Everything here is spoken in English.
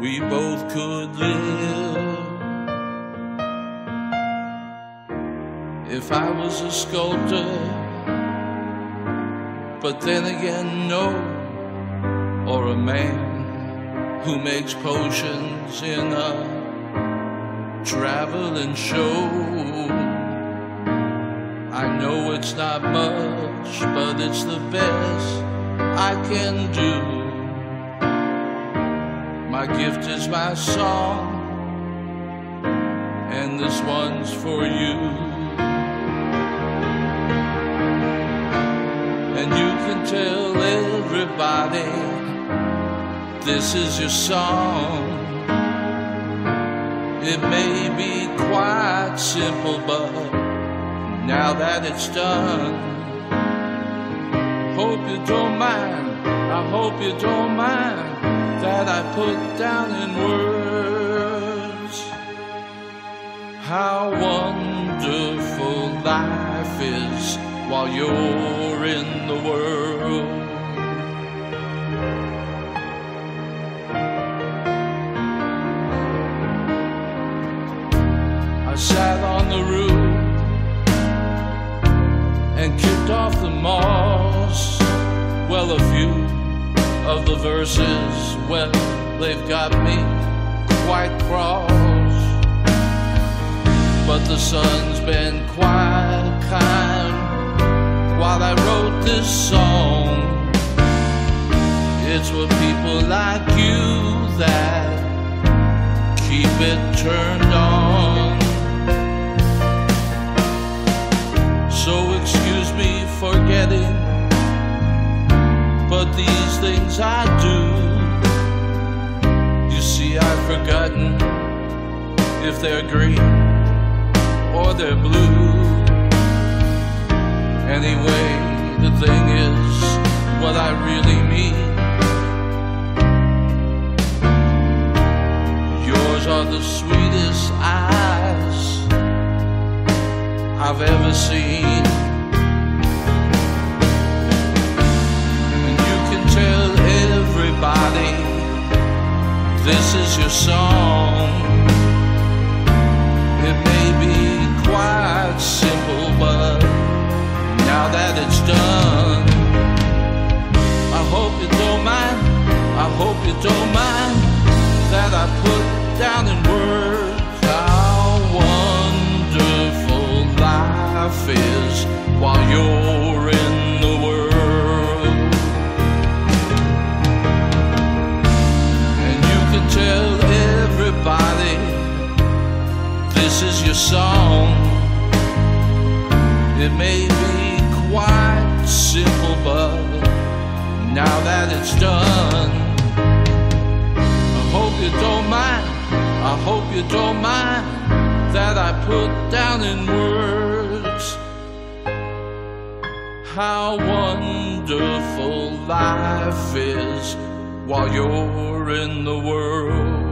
we both could live. If I was a sculptor, but then again, no, or a man who makes potions in a traveling show. I know it's not much, but it's the best I can do. My gift is my song, and this one's for you. And you can tell everybody this is your song. It may be quite simple, but now that it's done, hope you don't mind. I hope you don't mind that I put down in words how wonderful life is while you're in the world. I sat on the roof and kicked off the moss. Well, a few of the verses, well, they've got me quite cross. But the sun's been quite kind while I wrote this song. It's for people like you that keep it turned on. So excuse me for getting but these things I do. Forgotten if they're green or they're blue. Anyway, the thing is what I really mean. Yours are the sweetest eyes I've ever seen. This is your song. It may be quite simple, but now that it's done, I hope you don't mind. I hope you don't mind that I put down in It may be quite simple, but now that it's done, I hope you don't mind. I hope you don't mind that I put down in words how wonderful life is while you're in the world.